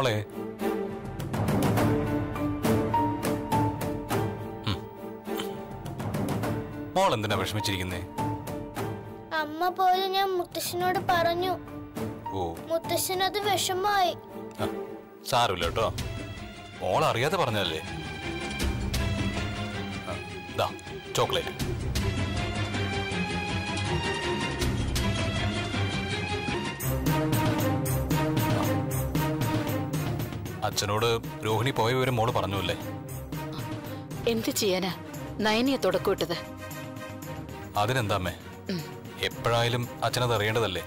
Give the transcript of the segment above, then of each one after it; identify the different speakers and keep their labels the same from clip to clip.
Speaker 1: മോളെ. മോൾ എന്തിനാ വിഷമിച്ചിരിക്കുന്നേ?
Speaker 2: അമ്മ പോലും ഞാൻ മുത്തശ്ശനോട് പറഞ്ഞു.
Speaker 1: ഓ.
Speaker 2: മുത്തശ്ശനത് വിഷമായി.
Speaker 1: ആ, സാരമില്ല കേട്ടോ. മോൾ അറിയാതെ പറഞ്ഞല്ലേ ചോക്ലേറ്റ്. അച്ഛനോട് രോഹിണി പോയ വിവരം മോൾ പറഞ്ഞല്ലേ
Speaker 3: എന്ത് ചെയ്യാനാ? നയനിയെ തുടക്കൂട്ടത്
Speaker 1: അതിനെന്താമ്മേ? എപ്പോഴായാലും അച്ഛനത് അറിയേണ്ടതല്ലേ?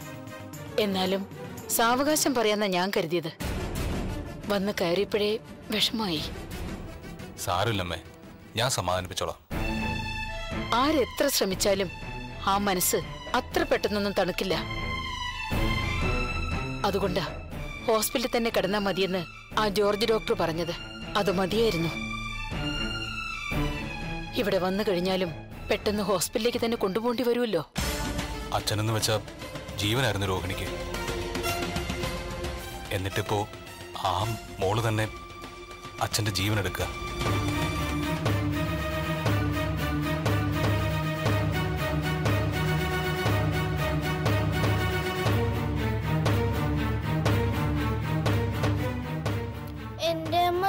Speaker 3: എന്നാലും സാവകാശം പറയാന്ന ഞാൻ കരുതിയത്. വന്ന് കയറിയപ്പോഴേ വിഷമായി
Speaker 1: സാരമില്ലമ്മേ. ഞാൻ സമാധാനിപ്പിച്ചോളാം.
Speaker 3: ആരെത്ര ശ്രമിച്ചാലും ആ മനസ്സ് അത്ര പെട്ടെന്നൊന്നും തണുക്കില്ല. അതുകൊണ്ട് ഹോസ്പിറ്റലിൽ തന്നെ കിടന്നാൽ മതിയെന്ന് ആ ജോർജ് ഡോക്ടർ പറഞ്ഞത് അത് മതിയായിരുന്നു. ഇവിടെ വന്നു കഴിഞ്ഞാലും പെട്ടെന്ന് ഹോസ്പിറ്റലിലേക്ക് തന്നെ കൊണ്ടുപോകേണ്ടി വരുമല്ലോ.
Speaker 1: അച്ഛനെന്ന് വെച്ച ജീവനായിരുന്നു രോഹിണിക്ക്. എന്നിട്ടിപ്പോ ആ മോൾ തന്നെ അച്ഛന്റെ ജീവൻ എടുക്കുക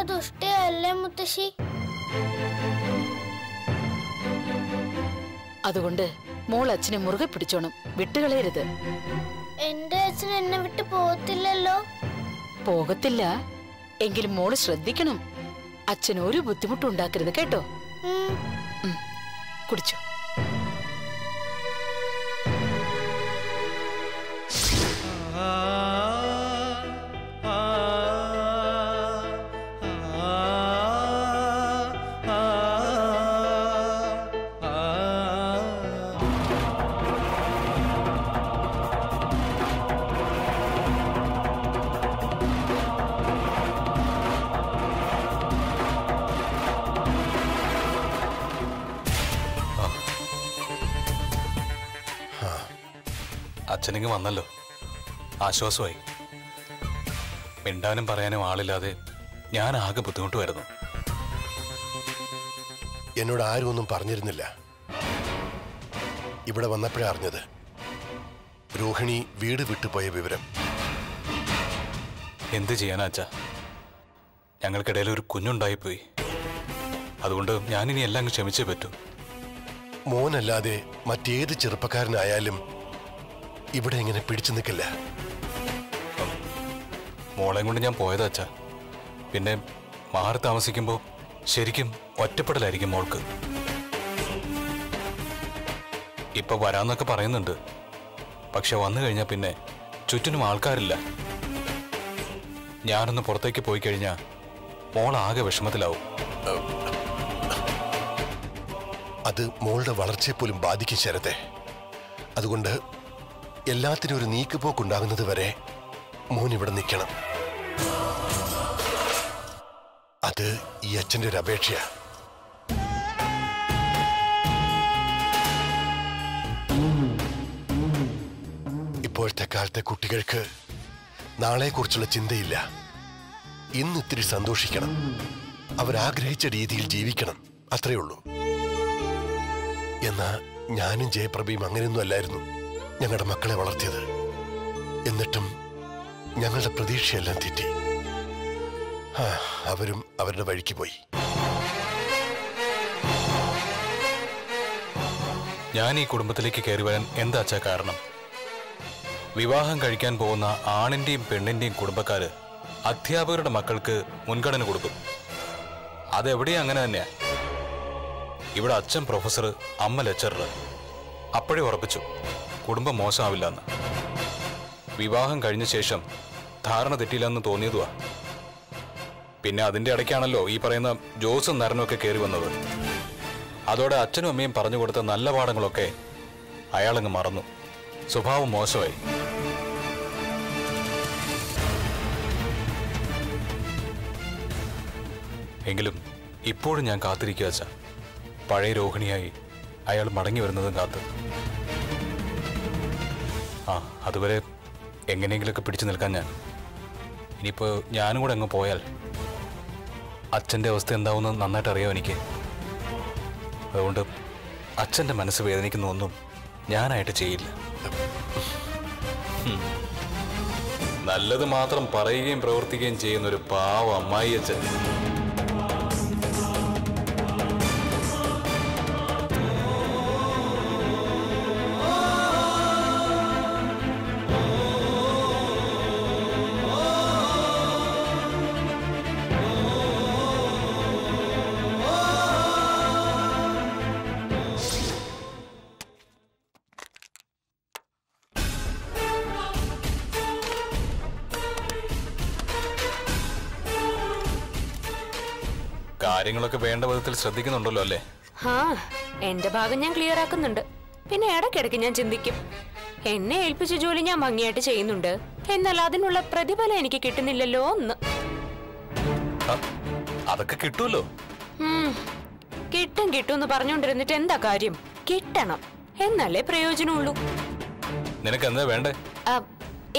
Speaker 2: ദുഷ്ടയല്ലേ മുത്തശ്ശി?
Speaker 3: അതുകൊണ്ട് മോൾ അച്ഛനെ മുറുകെ പിടിച്ചോണം. വിട്ടുകളയരുത്.
Speaker 2: എന്റെ അച്ഛൻ എന്നെ വിട്ട് പോകത്തില്ലല്ലോ?
Speaker 3: പോകത്തില്ല. എങ്കിലും മോൾ ശ്രദ്ധിക്കണം. അച്ഛൻ ഒരു ബുദ്ധിമുട്ടും ഉണ്ടാക്കരുത് കേട്ടോ? കുടിച്ചോ.
Speaker 1: അച്ഛനിങ്ങ് വന്നല്ലോ. ആശ്വാസമായി. മിണ്ടാനും പറയാനും ആളില്ലാതെ ഞാൻ ആകെ ബുദ്ധിമുട്ട് വരുന്നു
Speaker 4: എന്നോട് ആരും ഒന്നും പറഞ്ഞിരുന്നില്ല. ഇവിടെ വന്നപ്പോഴേ അറിഞ്ഞത്. രോഹിണി വീട് വിട്ടുപോയ വിവരം.
Speaker 1: എന്ത് ചെയ്യാനാ അച്ഛാ? ഞങ്ങൾക്കിടയിൽ ഒരു കുഞ്ഞുണ്ടായിപ്പോയി. അതുകൊണ്ട് ഞാനിനി എല്ലാം ക്ഷമിച്ചേ പറ്റൂ.
Speaker 4: മോനല്ലാതെ മറ്റേത് ചെറുപ്പക്കാരനായാലും ഇവിടെ എങ്ങനെ പിടിച്ചു നിൽക്കില്ല.
Speaker 1: മോളെയും കൊണ്ട് ഞാൻ പോയതാ അച്ഛാ. പിന്നെ മാറി താമസിക്കുമ്പോൾ ശരിക്കും ഒറ്റപ്പെടലായിരിക്കും മോൾക്ക്. ഇപ്പൊ വരാന്നൊക്കെ പറയുന്നുണ്ട്. പക്ഷെ വന്നു കഴിഞ്ഞാൽ പിന്നെ ചുറ്റിനും ആൾക്കാരില്ല. ഞാനൊന്ന് പുറത്തേക്ക് പോയി കഴിഞ്ഞാൽ മോൾ ആകെ വിഷമത്തിലാവും.
Speaker 4: അത് മോളുടെ വളർച്ചയെ പോലും ബാധിക്കും ശരത്തെ. അതുകൊണ്ട് എല്ലാത്തിനും ഒരു നീക്കുപോക്കുണ്ടാകുന്നത് വരെ മോൻ ഇവിടെ നിൽക്കണം. അത് ഈ അച്ഛന്റെ ഒരു അപേക്ഷയാണ് ഇപ്പോഴത്തെ കാലത്തെ കുട്ടികൾക്ക് നാളെക്കുറിച്ചുള്ള ചിന്തയില്ല. ഇന്ന് ഇത്തിരി സന്തോഷിക്കണം. അവരാഗ്രഹിച്ച രീതിയിൽ ജീവിക്കണം. അത്രയേ ഉള്ളൂ. എന്നാ ഞാനും ജയപ്രഭയും അങ്ങനെയൊന്നും അല്ലായിരുന്നു. ഞങ്ങളുടെ മക്കളെ വളർത്തിയത്. എന്നിട്ടും ഞങ്ങളുടെ പ്രതീക്ഷയെല്ലാം തെറ്റി. അവരും അവരുടെ വഴിക്ക് പോയി.
Speaker 1: ഞാൻ ഈ കുടുംബത്തിലേക്ക് കയറി വരാൻ എന്താച്ചാ കാരണം? വിവാഹം കഴിക്കാൻ പോകുന്ന ആണിന്റെയും പെണ്ണിന്റെയും കുടുംബക്കാര് അധ്യാപകരുടെ മക്കൾക്ക് മുൻഗണന കൊടുക്കും. അതെവിടെയും അങ്ങനെ തന്നെയാ. ഇവിടെ അച്ഛൻ പ്രൊഫസർ അമ്മ ലെക്ചറർ അപ്പോഴേ ഉറപ്പിച്ചു. കുടുംബം മോശമാവില്ല എന്ന് വിവാഹം കഴിഞ്ഞ ശേഷം ധാരണ തെറ്റിയില്ലെന്ന് തോന്നിയതുവാ. പിന്നെ അതിന്റെ ഇടയ്ക്കാണല്ലോ ഈ പറയുന്ന ജോസും നരനുമൊക്കെ കയറി വന്നത്. അതോടെ അച്ഛനും അമ്മയും പറഞ്ഞു കൊടുത്ത നല്ല പാഠങ്ങളൊക്കെ അയാളങ്ങ് മറന്നു. സ്വഭാവം മോശമായി. എങ്കിലും ഇപ്പോഴും ഞാൻ കാത്തിരിക്കുക പഴയ രോഹിണിയായി അയാൾ മടങ്ങി വരുന്നതും കാത്ത്. ആ അതുവരെ എങ്ങനെയെങ്കിലുമൊക്കെ പിടിച്ചു നിൽക്കാൻ ഞാൻ. ഇനിയിപ്പോൾ ഞാനും കൂടെ അങ്ങ് പോയാൽ അച്ഛന്റെ അവസ്ഥ എന്താവുമെന്ന് നന്നായിട്ട് അറിയാം എനിക്ക്. അതുകൊണ്ട് അച്ഛന്റെ മനസ്സ് വേദനിക്കുന്ന ഒന്നും ഞാനായിട്ട് ചെയ്യില്ല. നല്ലത് മാത്രം പറയുകയും പ്രവർത്തിക്കുകയും ചെയ്യുന്ന ഒരു പാവ അമ്മായി അച്ഛൻ കാര്യങ്ങളൊക്കെ വേണ്ട വിധത്തിൽ ശ്രദ്ധിക്കുന്നുണ്ടല്ലോ അല്ലേ?
Speaker 5: ആ എന്റെ ഭാഗം ഞാൻ ക്ലിയർ ആക്കുന്നുണ്ട്. പിന്നെ ഇടയ്ക്കിടയ്ക്ക് ഞാൻ ചിന്തിക്കും. എന്നെ ഏൽപ്പിച്ച ജോലി ഞാൻ ഭംഗിയായിട്ട് ചെയ്യുന്നുണ്ട്. എന്നാൽ അതിനുള്ള പ്രതിഫലം എനിക്ക് കിട്ടുന്നില്ലല്ലോ എന്ന്.
Speaker 1: അതൊക്കെ കിട്ടുമല്ലോ.
Speaker 5: കിട്ടും കിട്ടും എന്ന് പറഞ്ഞുകൊണ്ടിരുന്നിട്ട് എന്താ കാര്യം? കിട്ടണം. എന്നല്ലേ പ്രയോജനമുള്ളൂ.
Speaker 1: നിനക്ക് എന്താ വേണ്ടേ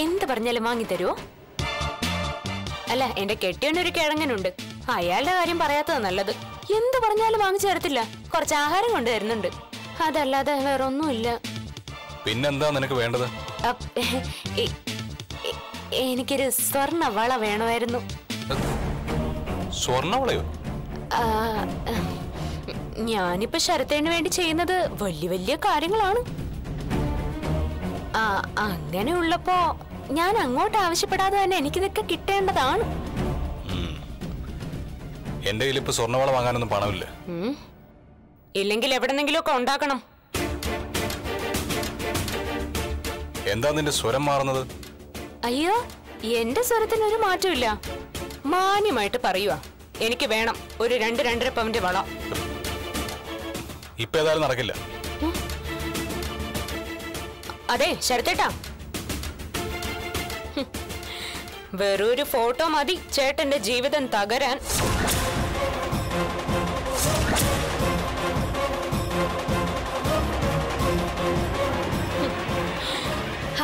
Speaker 5: എന്ത് പറഞ്ഞാലും വാങ്ങിത്തരുമോ അല്ല എന്റെ കെട്ടിയൊരു കിഴങ്ങനുണ്ട്. അയാളുടെ കാര്യം പറയാത്തത് നല്ലത്. എന്ത് പറഞ്ഞാലും വാങ്ങിച്ചു തരത്തില്ല. കുറച്ച് ആഹാരം കൊണ്ടുവരുന്നുണ്ട് അതല്ലാതെ വേറൊന്നുമില്ല.
Speaker 1: പിന്നെന്താ നിനക്ക് വേണ്ടത്?
Speaker 5: എനിക്കൊരു സ്വർണവള വള വേണമായിരുന്നു സ്വർണവളയോ ഞാനിപ്പോ ശരത്തേന് വേണ്ടി ചെയ്യുന്നത് വലിയ വലിയ കാര്യങ്ങളാണ്. ആ അങ്ങനെ ഉള്ളപ്പോ ഞാൻ അങ്ങോട്ട് ആവശ്യപ്പെടാതെ തന്നെ എനിക്കിതൊക്കെ കിട്ടേണ്ടതാണ്.
Speaker 1: എന്റെ കയ്യിൽ ഇപ്പൊ സ്വർണവള വാങ്ങാനൊന്നും പണമില്ല.
Speaker 5: ഇല്ലെങ്കിൽ എവിടെന്നെങ്കിലും ഒക്കെ ഉണ്ടാക്കണം.
Speaker 1: എന്താ നിന്റെ സ്വരം മാറുന്നത്?
Speaker 5: അയ്യോ എന്റെ സ്വരത്തിന് ഒരു മാറ്റമില്ല. മാന്യമായിട്ട് പറയുക എനിക്ക് വേണം ഒരു രണ്ട് രണ്ടര പവന്റെ വള.
Speaker 1: ഇപ്പൊ ഏതായാലും നടക്കില്ല.
Speaker 5: അതെ ശരത്തേട്ടാ. വെറൊരു ഫോട്ടോ മതി ചേട്ടന്റെ ജീവിതം തകരാൻ.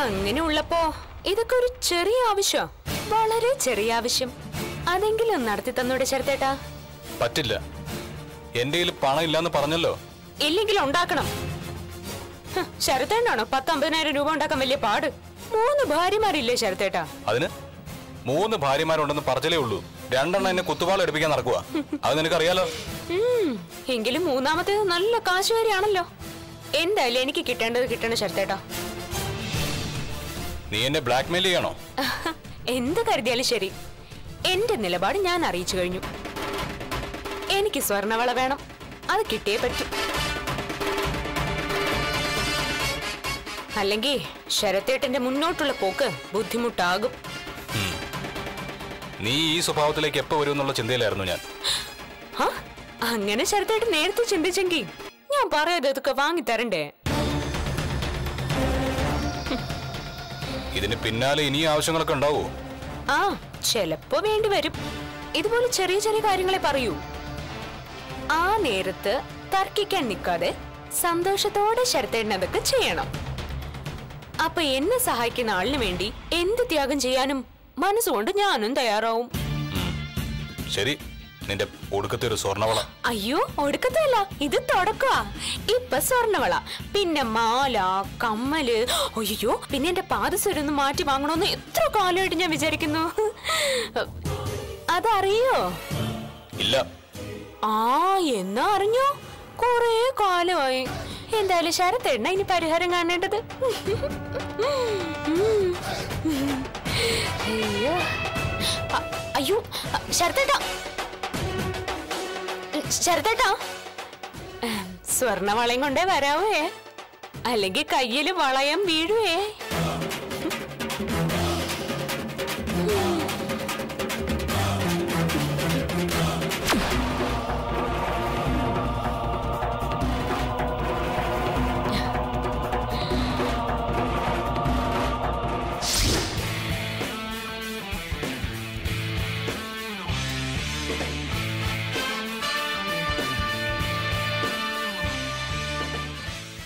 Speaker 5: അങ്ങനെ ഉള്ളപ്പോ ഇതൊക്കെ ഒരു ചെറിയ ആവശ്യം. വളരെ ചെറിയ ആവശ്യം. അതെങ്കിലും നടത്തി തന്നൂടെ ചേർത്തേട്ടാ
Speaker 1: പറ്റില്ല. എന്റെ കയ്യിൽ പണം ഇല്ലാന്ന് പറഞ്ഞല്ലോ.
Speaker 5: ഇല്ലെങ്കിൽ ഉണ്ടാക്കണം. ശരത്തേണ്ടാണോ പത്തമ്പതിനായിരം രൂപ ഉണ്ടാക്കാൻ വലിയ പാട്? മൂന്ന് ഭാര്യമാരില്ലേ ശരത്തേട്ടാ?
Speaker 1: അതിന് മൂന്ന് ഭാര്യമാരുണ്ടെന്ന് പറഞ്ഞേ ഉള്ളൂ. രണ്ടെണ്ണം എന്നെ കുത്തുപാളം എടുപ്പിക്കാൻ നടക്കുക അത് നിനക്കറിയാലോ?
Speaker 5: എങ്കിലും മൂന്നാമത്തേത് നല്ല കാശുകാരിയാണല്ലോ. എന്തായാലും എനിക്ക് കിട്ടേണ്ടത് കിട്ടണ ശരത്തേട്ടാ.
Speaker 1: നീ എന്നെ ബ്ലാക്ക്മെയിൽ ചെയ്യണോ?
Speaker 5: എന്ത് കരുതിയാലും ശരി. എന്റെ നിലപാട് ഞാൻ അറിയിച്ചു കഴിഞ്ഞു. എനിക്ക് സ്വർണവള വേണം. അത് കിട്ടിയേ പറ്റൂ. അല്ലെങ്കിൽ ശരത്തേട്ടന്റെ മുന്നോട്ടുള്ള പോക്ക് ബുദ്ധിമുട്ടാകും.
Speaker 1: നീ ഈ സ്വഭാവത്തിലേക്ക് എപ്പോ വരും എന്നുള്ള ചിന്തയിലായിരുന്നു ഞാൻ.
Speaker 5: അങ്ങനെ ശരത്തേട്ടൻ നേരത്തെ ചിന്തിച്ചെങ്കിൽ ഞാൻ പറയാതെ ഇതൊക്കെ വാങ്ങി തരണ്ടേ
Speaker 1: ഇതിന് പിന്നാലെ ഇനിയും ആവശ്യങ്ങളൊക്കെ ഉണ്ടാവോ?
Speaker 5: ആ ചെലപ്പോ വേണ്ടി വരും. ഇതുപോലെ ചെറിയ ചെറിയ കാര്യങ്ങളെ പറയൂ. ആ നേരത്ത് തർക്കിക്കാൻ നിൽക്കാതെ സന്തോഷത്തോടെ ശരത്തേട്ടൻ അതൊക്കെ ചെയ്യണം. അപ്പൊ എന്നെ സഹായിക്കുന്ന ആളിന് വേണ്ടി എന്ത് ത്യാഗം ചെയ്യാനും മനസ്സുകൊണ്ട് ഞാനും തയ്യാറാവും.
Speaker 1: ശരി. നിന്റെ ഒടുക്കത്തെ ഒരു സ്വർണവള.
Speaker 5: അയ്യോ ഒടുക്കത്തല്ല ഇത് തുടക്കുക ഇപ്പൊ സ്വർണവള. പിന്നെ മാല കമ്മൽ. അയ്യോ പിന്നെ എന്റെ പാദസരം ഒന്ന് മാറ്റി വാങ്ങണമെന്ന് എത്ര കാലമായിട്ട് ഞാൻ വിചാരിക്കുന്നു. അതറിയോ?
Speaker 1: ഇല്ല.
Speaker 5: ആ എന്നാ അറിഞ്ഞോ? കൊറേ കാലമായി. എന്തായാലും ശരത്തേണ്ണ ഇനി പരിഹാരം കാണേണ്ടത്. അയ്യോ അയ്യോ ശരത്തേട്ടാ ശരത്തേട്ടാ സ്വർണവളയും കൊണ്ടേ വരാവേ. അല്ലെങ്കിൽ കയ്യിൽ വളയം വീഴുവേ.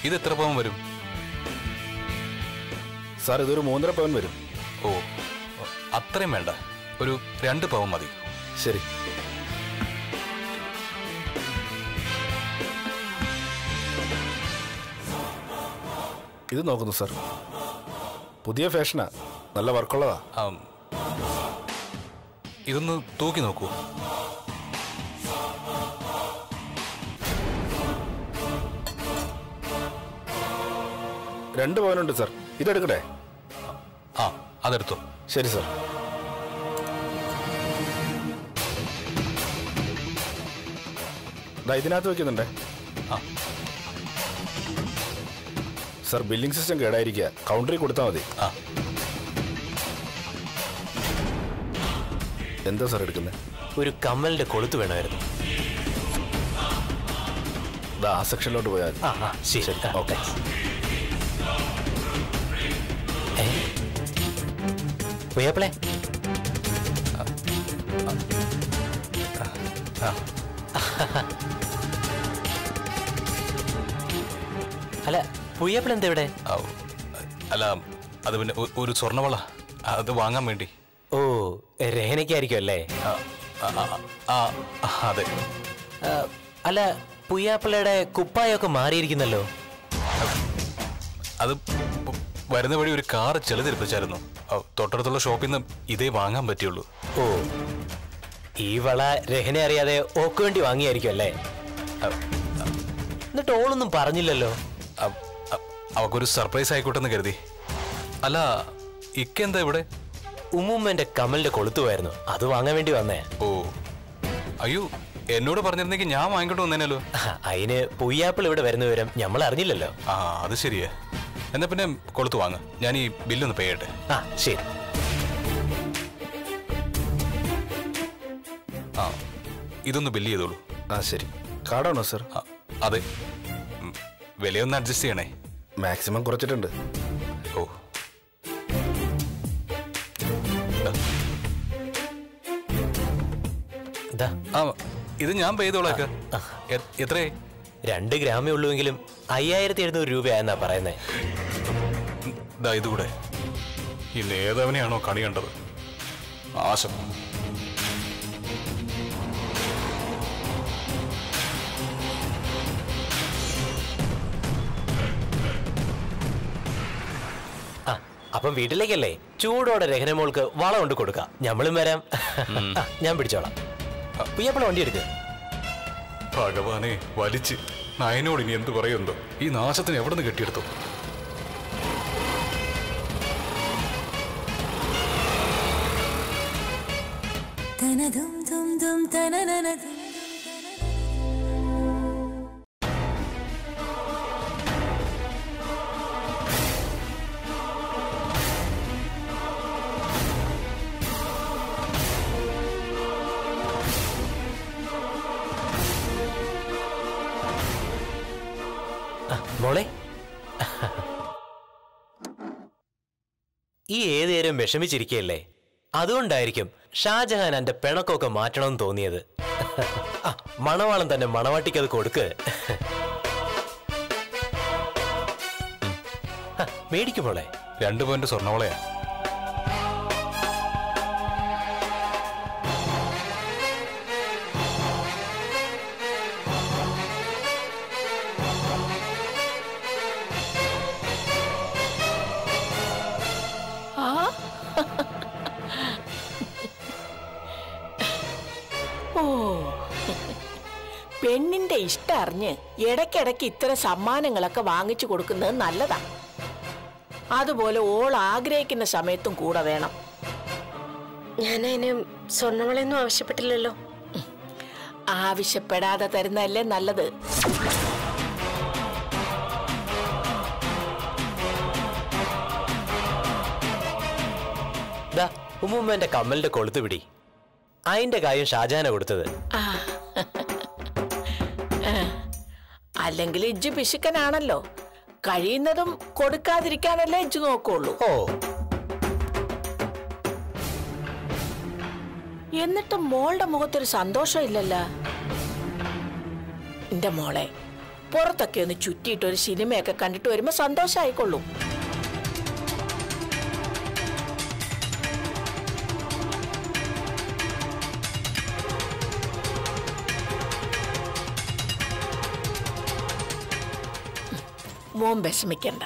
Speaker 1: ഇത് എത്ര പവൻ വരും?
Speaker 6: സാർ ഇതൊരു മൂന്നര പവൻ വരും.
Speaker 1: ഓ അത്രയും വേണ്ട. ഒരു രണ്ട് പവൻ മതി.
Speaker 6: ശരി. ഇത് നോക്കുന്നു സാർ. പുതിയ ഫാഷനാ. നല്ല വർക്കുള്ളതാ.
Speaker 1: ഇതൊന്ന് തൂക്കി നോക്കൂ.
Speaker 6: രണ്ട് പവനുണ്ട് സാർ. ഇതെടുക്കട്ടെ?
Speaker 1: ആ അതെടുത്തു.
Speaker 6: ശരി സാർ. ഇതിനകത്ത് വെക്കുന്നുണ്ടേ.
Speaker 1: ആ.
Speaker 6: സാർ ബില്ലിംഗ് സിസ്റ്റം കേടായിരിക്കുക. കൗണ്ടറിൽ കൊടുത്താൽ മതി.
Speaker 1: ആ.
Speaker 6: എന്താ സാർ എടുക്കുന്നത്
Speaker 7: ഒരു കമ്മലിന്റെ കൊളുത്ത് വേണമായിരുന്നു.
Speaker 6: ആ സെക്ഷനിലോട്ട് പോയാൽ
Speaker 7: ആ ആ ശരി.
Speaker 6: ഓക്കെ.
Speaker 7: പുയ്യാപ്പിളെ.
Speaker 1: ആ
Speaker 7: അല്ല പുയ്യപ്പിൾ എന്താ ഇവിടെ?
Speaker 1: അല്ല അത് പിന്നെ ഒരു സ്വർണവള അത് വാങ്ങാൻ വേണ്ടി.
Speaker 7: ഓ രഹനയ്ക്കായിരിക്കും അല്ലേ?
Speaker 1: അതെ.
Speaker 7: അല്ല പുയ്യാപ്പിളയുടെ കുപ്പായൊക്കെ മാറിയിരിക്കുന്നല്ലോ.
Speaker 1: അത് വരുന്ന വഴി ഒരു കാർ ചെളുതിരിപ്പിച്ചായിരുന്നു. തൊട്ടടുത്തുള്ള ഷോപ്പിൽ നിന്ന് ഇതേ വാങ്ങാൻ പറ്റുള്ളൂ
Speaker 7: ഓ. ഈ വള രഹനെ അറിയാതെ ഓക്ക് വേണ്ടി വാങ്ങിയായിരിക്കും അല്ലേ? എന്നിട്ട് ഓളൊന്നും പറഞ്ഞില്ലല്ലോ.
Speaker 1: അവക്കൊരു സർപ്രൈസ് ആയിക്കോട്ടെ എന്ന് കരുതി. അല്ല ഇക്ക എന്താ ഇവിടെ?
Speaker 7: ഉമ്മുമ്മന്റെ കമലിന്റെ കൊളുത്തുമായിരുന്നു അത് വാങ്ങാൻ വേണ്ടി വന്നേ.
Speaker 1: ഓ. അയ്യോ എന്നോട് പറഞ്ഞിരുന്നെങ്കിൽ ഞാൻ വാങ്ങിക്കൊണ്ട് വന്നേനല്ലോ.
Speaker 7: അതിന് പുയ്യാപ്പിൾ ഇവിടെ വരുന്ന വിവരം നമ്മൾ അറിഞ്ഞില്ലല്ലോ
Speaker 1: ആ അത് ശരിയാ. എന്നാ പിന്നെ കൊളുത്ത് വാങ്ങ. ഞാൻ ഈ ബില്ലൊന്ന് പേ ചെയ്യട്ടെ.
Speaker 7: ആ ശരി.
Speaker 1: ആ ഇതൊന്ന് ബില്ല് ചെയ്തോളൂ.
Speaker 6: ആ ശരി. കാർഡാണോ സർ?
Speaker 1: ആ, അതെ. ഉം, വിലയൊന്ന് അഡ്ജസ്റ്റ് ചെയ്യണേ.
Speaker 6: മാക്സിമം കുറച്ചിട്ടുണ്ട്.
Speaker 1: ഓ.
Speaker 7: ഇതാ
Speaker 1: ആ ഇത് ഞാൻ പേ ചെയ്തോളാക്ക എ- എത്രയായി?
Speaker 7: രണ്ട് ഗ്രാമേ ഉള്ളുവെങ്കിലും അയ്യായിരത്തി എഴുന്നൂറ് രൂപയാന്നാ
Speaker 1: പറയുന്നത് ഇതുകൂടെ. ഈ നേതാവിനെയാണോ കണി കണ്ടത്? ആശം.
Speaker 7: അപ്പം വീട്ടിലേക്കല്ലേ? ചൂടോടെ രഹനമോൾക്ക് വളം കൊണ്ട് കൊടുക്കാം. ഞമ്മളും വരാം. ഞാൻ പിടിച്ചോളാം. പുയ്യപ്പള വണ്ടി എടുക്ക്.
Speaker 1: ഭഗവാനെ വലിച്ച്. നയനോട് ഇനി എന്ത് പറയുന്നുണ്ടോ ഈ നാശത്തിന് എവിടെ നിന്ന് കെട്ടിയെടുത്തു
Speaker 7: ആ, ഏതേരം വിഷമിച്ചിരിക്കുകയല്ലേ? അതുകൊണ്ടായിരിക്കും ഷാജഹാൻ എന്റെ പിണക്കൊക്കെ മാറ്റണമെന്ന് തോന്നിയത്. മണവാളം തന്നെ മണവാട്ടിക്ക് അത് കൊടുക്ക്. മേടിക്കുമ്പോളെ
Speaker 1: രണ്ട് പോയിന്റ്
Speaker 8: സ്വർണവളയാ. പെണ്ണിന്റെ ഇഷ്ടം അറിഞ്ഞ് ഇടയ്ക്കിടയ്ക്ക് ഇത്തരം സമ്മാനങ്ങളൊക്കെ വാങ്ങിച്ചു കൊടുക്കുന്നത് നല്ലതാ. അതുപോലെ ഓൾ ആഗ്രഹിക്കുന്ന സമയത്തും കൂടെ വേണം.
Speaker 9: ഞാൻ അതിന് സ്വർണവളയൊന്നും ആവശ്യപ്പെട്ടില്ലല്ലോ.
Speaker 8: ആവശ്യപ്പെടാതെ തരുന്നതല്ലേ നല്ലത്.
Speaker 7: ദാ ഉമ്മുമ്മന്റെ കമ്മലിന്റെ കൊളുത്ത് പിടി. അതിന്റെ കാര്യം ഷാജാന കൊടുത്തത്.
Speaker 8: ആ. അല്ലെങ്കിൽ ഇജ്ജ് പിശുക്കനാണല്ലോ. കഴിയുന്നതും കൊടുക്കാതിരിക്കാനല്ലേ ഇജ്ജ് നോക്കുള്ളൂ.
Speaker 7: ഓ.
Speaker 8: എന്നിട്ട് മോളുടെ മുഖത്തൊരു സന്തോഷം ഇല്ലല്ല എന്റെ മോളെ പുറത്തൊക്കെ ഒന്ന് ചുറ്റിയിട്ട് ഒരു സിനിമയൊക്കെ കണ്ടിട്ട് വരുമ്പോ സന്തോഷമായിക്കൊള്ളും മോൻ വിഷമിക്കണ്ട.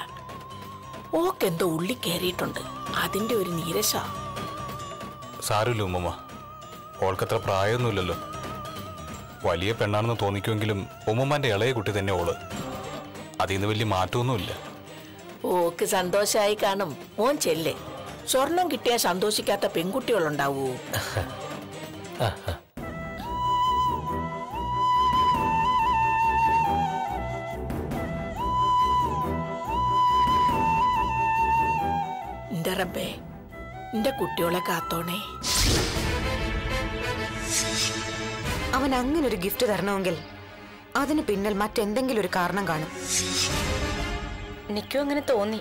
Speaker 8: ഓക്കെന്തോ ഉള്ളി കയറിയിട്ടുണ്ട്. അതിന്റെ ഒരു നീരശ
Speaker 1: സാരമില്ല ഉമ്മമ്മ. ഓൾക്കത്ര പ്രായമൊന്നുമില്ലല്ലോ. വലിയ പെണ്ണാണെന്ന് തോന്നിക്കുമെങ്കിലും ഉമ്മമ്മന്റെ ഇളയ കുട്ടി തന്നെ ഓൾ. അതിൽ നിന്ന് വലിയ മാറ്റമൊന്നുമില്ല.
Speaker 8: ഓക്ക് സന്തോഷമായി കാണും. മോൻ ചെല്ലേ. സ്വർണം കിട്ടിയാൽ സന്തോഷിക്കാത്ത പെൺകുട്ടികളുണ്ടാവൂ. കുട്ടികളെ കാത്തോണേ.
Speaker 10: അവൻ അങ്ങനെ ഒരു ഗിഫ്റ്റ് തരണമെങ്കിൽ അതിന് പിന്നിൽ മറ്റെന്തെങ്കിലും ഒരു കാരണം കാണും.
Speaker 9: എനിക്കും അങ്ങനെ തോന്നി.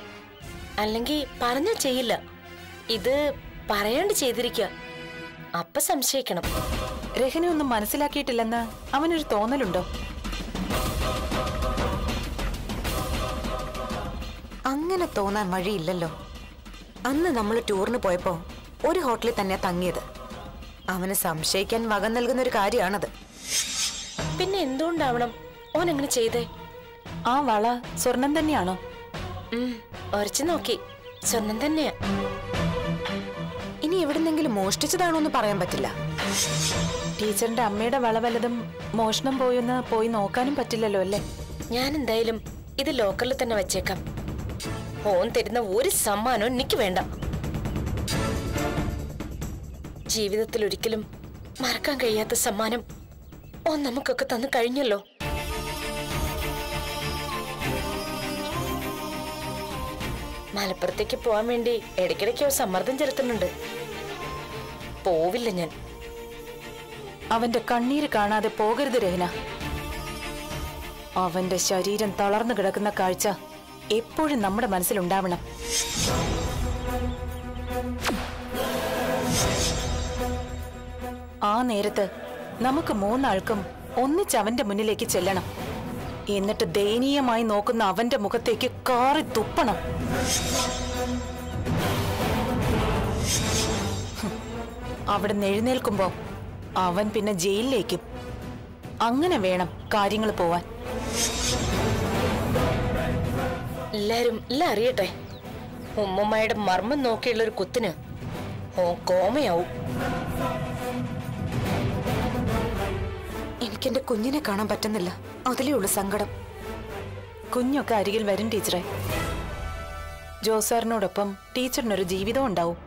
Speaker 9: അല്ലെങ്കിൽ പറഞ്ഞ ചെയ്യില്ല. ഇത് പറയാണ്ട് ചെയ്തിരിക്ക. അപ്പ സംശയിക്കണം.
Speaker 11: രഹനെ ഒന്നും മനസ്സിലാക്കിയിട്ടില്ലെന്ന് അവനൊരു തോന്നലുണ്ടോ?
Speaker 10: അങ്ങനെ തോന്നാൻ വഴിയില്ലല്ലോ. അന്ന് നമ്മൾ ടൂറിന് പോയപ്പോ ഒരു ഹോട്ടലിൽ തന്നെ തങ്ങിയത്. അവന് സംശയിക്കാൻ വക നൽകുന്ന ഒരു കാര്യമാണത്
Speaker 9: പിന്നെ എന്തുകൊണ്ടാവണം ഓൻ എങ്ങനെ ചെയ്തേ?
Speaker 11: ആ വള സ്വർണം തന്നെയാണോ?
Speaker 9: ഉറച്ചു നോക്കി. സ്വർണം തന്നെയാ.
Speaker 10: ഇനി എവിടുന്നെങ്കിലും മോഷ്ടിച്ചതാണോ എന്ന് പറയാൻ പറ്റില്ല.
Speaker 11: ടീച്ചറിന്റെ അമ്മയുടെ വള വല്ലതും മോഷണം പോയെന്ന് പോയി നോക്കാനും പറ്റില്ലല്ലോ അല്ലേ?
Speaker 9: ഞാൻ എന്തായാലും ഇത് ലോക്കറിൽ തന്നെ വെച്ചേക്കാം. ഓൻ തരുന്ന ഒരു സമ്മാനവും എനിക്ക് വേണ്ട. ജീവിതത്തിൽ ഒരിക്കലും മറക്കാൻ കഴിയാത്ത സമ്മാനം ഓ നമുക്കൊക്കെ തന്നു കഴിഞ്ഞല്ലോ. മലപ്പുറത്തേക്ക് പോവാൻ വേണ്ടി ഇടയ്ക്കിടയ്ക്ക് സമ്മർദ്ദം ചെലുത്തുന്നുണ്ട്. പോവില്ല ഞാൻ.
Speaker 11: അവന്റെ കണ്ണീര് കാണാതെ പോകരുത് രഹന. അവന്റെ ശരീരം തളർന്നു കിടക്കുന്ന കാഴ്ച എപ്പോഴും നമ്മുടെ മനസ്സിലുണ്ടാവണം. ആ നേരത്ത് നമുക്ക് മൂന്നാൾക്കും ഒന്നിച്ച് അവന്റെ മുന്നിലേക്ക് ചെല്ലണം. എന്നിട്ട് ദയനീയമായി നോക്കുന്ന അവന്റെ മുഖത്തേക്ക് കാറി തുപ്പണം. അവിടെ എഴുന്നേൽക്കുമ്പോ അവൻ പിന്നെ ജയിലിലേക്കും. അങ്ങനെ വേണം കാര്യങ്ങൾ പോവാൻ.
Speaker 9: എല്ലാരും എല്ലാം അറിയട്ടെ? ഉമ്മമ്മയുടെ മർമ്മം നോക്കിയുള്ള ഒരു കുത്തിന് ഓ കോമയാവും.
Speaker 10: എനിക്കെന്റെ കുഞ്ഞിനെ കാണാൻ പറ്റുന്നില്ല. അതിലേ ഉള്ളു സങ്കടം.
Speaker 11: കുഞ്ഞൊക്കെ അരികിൽ വരും ടീച്ചറെ. ജോസാറിനോടൊപ്പം ടീച്ചറിനൊരു ജീവിതം ഉണ്ടാവും.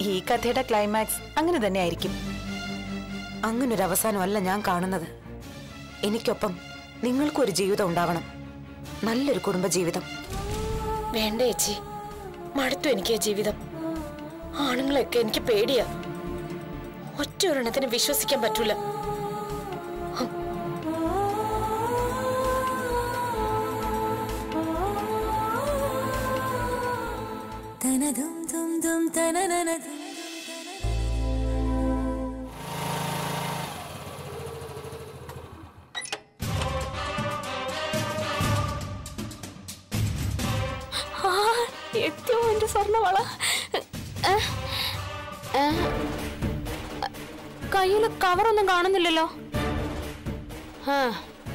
Speaker 11: ഈ കഥയുടെ ക്ലൈമാക്സ് അങ്ങനെ തന്നെ ആയിരിക്കും.
Speaker 10: അങ്ങനൊരു അവസാനമല്ല ഞാൻ കാണുന്നത്. എനിക്കൊപ്പം നിങ്ങൾക്കും ഒരു ജീവിതം ഉണ്ടാവണം. നല്ലൊരു കുടുംബജീവിതം.
Speaker 9: വേണ്ട ചേച്ചി. മടുത്തു എനിക്ക് ജീവിതം. ആണുങ്ങളെയൊക്കെ എനിക്ക് പേടിയാ. ഒറ്റ ഒരെണ്ണത്തിന് വിശ്വസിക്കാൻ പറ്റൂല.
Speaker 11: ഏറ്റവും എന്റെ സ്വർണവള
Speaker 5: കയ്യിൽ കവറൊന്നും കാണുന്നില്ലല്ലോ.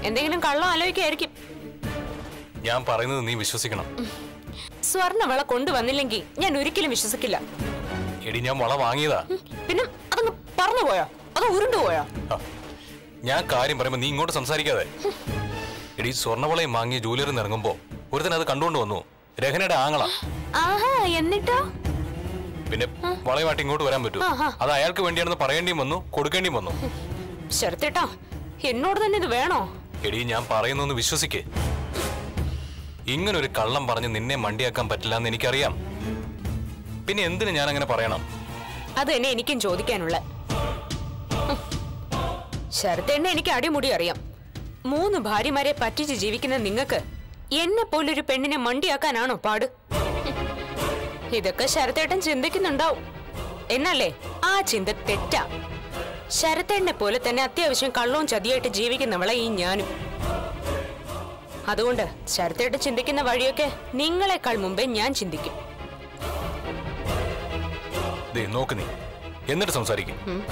Speaker 5: എന്തെങ്കിലും കള്ളം ആലോചിക്കായിരിക്കും.
Speaker 1: ഞാൻ പറയുന്നത് നീ വിശ്വസിക്കണം.
Speaker 5: സ്വർണവള കൊണ്ടുവന്നില്ലെങ്കിൽ ഞാൻ ഒരിക്കലും വിശ്വസിക്കില്ല.
Speaker 1: എടി ഞാൻ വള വാങ്ങിയതാ.
Speaker 5: പിന്നെ അതങ്ങ് പറഞ്ഞു പോയോ? അത് ഉരുണ്ടു പോയോ?
Speaker 1: ഞാൻ കാര്യം പറയുമ്പോ നീ ഇങ്ങോട്ട് സംസാരിക്കാതെ. എടി സ്വർണവളയും വാങ്ങിയ ജൂലിയറിൽ ഇറങ്ങുമ്പോ ഒരുത്തൻ അത് കണ്ടുകൊണ്ട് വന്നു. രഹനയുടെ ആങ്ങള.
Speaker 5: എന്നിട്ടോ?
Speaker 1: പിന്നെ വളയുമായിട്ട് ഇങ്ങോട്ട് വരാൻ പറ്റൂ അത് അയാൾക്ക് വേണ്ടിയാണെന്ന് പറയേണ്ടിയും വന്നു കൊടുക്കേണ്ടിയും വന്നു.
Speaker 5: ശരത്തേട്ടാ എന്നോട് തന്നെ ഇത് വേണോ?
Speaker 1: എടി ഞാൻ പറയുന്നൊന്ന് വിശ്വസിക്ക്. ഇങ്ങനൊരു കള്ളം പറഞ്ഞ് നിന്നെ മണ്ടിയാക്കാൻ പറ്റില്ല എന്ന് എനിക്കറിയാം. പിന്നെ എന്തിനു ഞാൻ അങ്ങനെ പറയണം?
Speaker 5: അത് തന്നെ എനിക്കും ചോദിക്കാനുള്ള ശരത്തേണ്ണ എനിക്ക് അടിമുടി അറിയാം. മൂന്ന് ഭാര്യമാരെ പറ്റിച്ച് ജീവിക്കുന്ന നിങ്ങൾക്ക് എന്നെ പോലൊരു പെണ്ണിനെ മണ്ടിയാക്കാനാണോ പാട്? ഇതൊക്കെ ശരത്തേട്ടൻ ചിന്തിക്കുന്നുണ്ടാവും. എന്നല്ലേ? ആ ചിന്ത തെറ്റാ. ശരത്തേട്ടനെ പോലെ തന്നെ അത്യാവശ്യം കള്ളവും ചതിയായിട്ട് ജീവിക്കുന്നവളെ ഈ ഞാനും. അതുകൊണ്ട് ശരത്തേട്ടൻ ചിന്തിക്കുന്ന വഴിയൊക്കെ നിങ്ങളെക്കാൾ മുമ്പേ ഞാൻ ചിന്തിക്കും.
Speaker 1: നോക്ക് നീ. എന്നിട്ട് സംസാരിക്കും.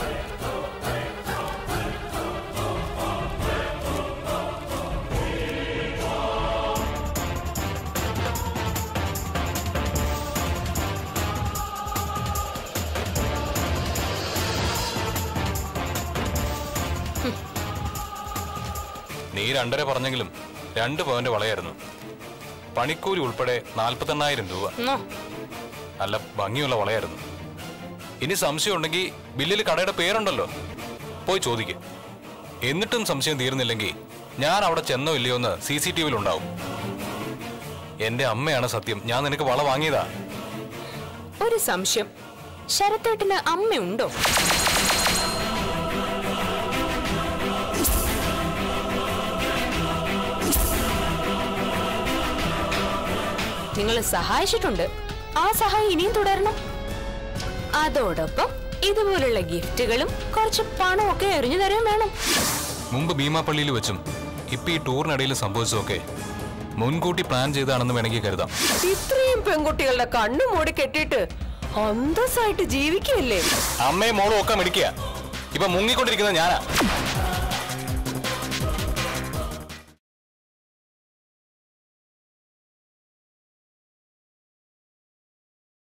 Speaker 1: നീ രണ്ടര പറഞ്ഞെങ്കിലും രണ്ട് പവന്റെ വളയായിരുന്നു. പണിക്കൂലി ഉൾപ്പെടെ നാൽപ്പത്തെണ്ണായിരം രൂപ. നല്ല ഭംഗിയുള്ള വളയായിരുന്നു. ഇനി സംശയം ഉണ്ടെങ്കിൽ ബില്ലിൽ കടയുടെ പേരുണ്ടല്ലോ. പോയി ചോദിക്കും. എന്നിട്ടും സംശയം തീരുന്നില്ലെങ്കിൽ ഞാൻ അവിടെ ചെന്നോ ഇല്ലയോ എന്ന് സി സി ടി വിയിൽ ഉണ്ടാവും. എന്റെ അമ്മയാണ് സത്യം. ഞാൻ നിനക്ക് വള വാങ്ങിയതാ.
Speaker 5: ഒരു സംശയം. ശരത്തേട്ടന് അമ്മയുണ്ടോ? നിങ്ങൾ സഹായിച്ചിട്ടുണ്ട്. ആ സഹായം ഇനിയും തുടരണം. അതോടൊപ്പം ഇതുപോലുള്ള ഗിഫ്റ്റുകളും കുറച്ച് പണവും ഒക്കെ എറിഞ്ഞു തരാൻ വേണം.
Speaker 1: മുമ്പ് ഭീമാപ്പള്ളിയിൽ വെച്ചും ഇപ്പൊ ഈ ടൂറിനിടയിൽ സംഭവിച്ചതൊക്കെ മുൻകൂട്ടി പ്ലാൻ ചെയ്താണെന്ന് വേണമെങ്കിൽ കരുതാം.
Speaker 12: ഇത്രയും പെൺകുട്ടികളുടെ കണ്ണും മൂടി കെട്ടിയിട്ട് അന്തസ്സായിട്ട് ജീവിക്കുകയല്ലേ?
Speaker 1: അമ്മയും മോളും ഒക്കെ മിടിക്കുക ഇപ്പൊ മുങ്ങിക്കൊണ്ടിരിക്കുന്നത് ഞാനാ.